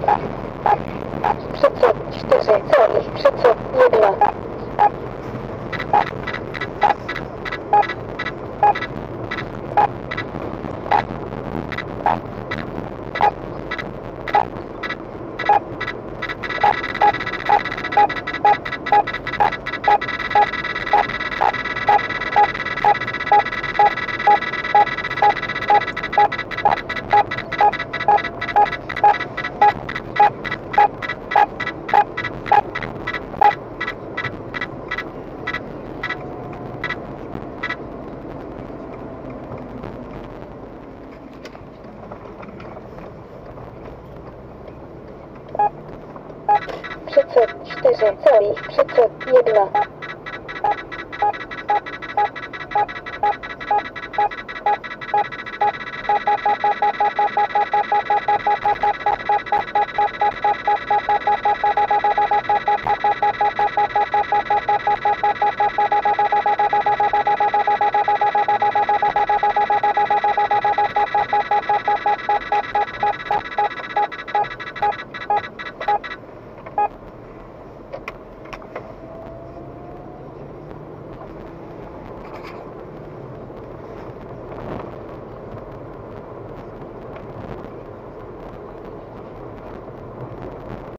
31,31 przycud, 4, co ich przycud, 1.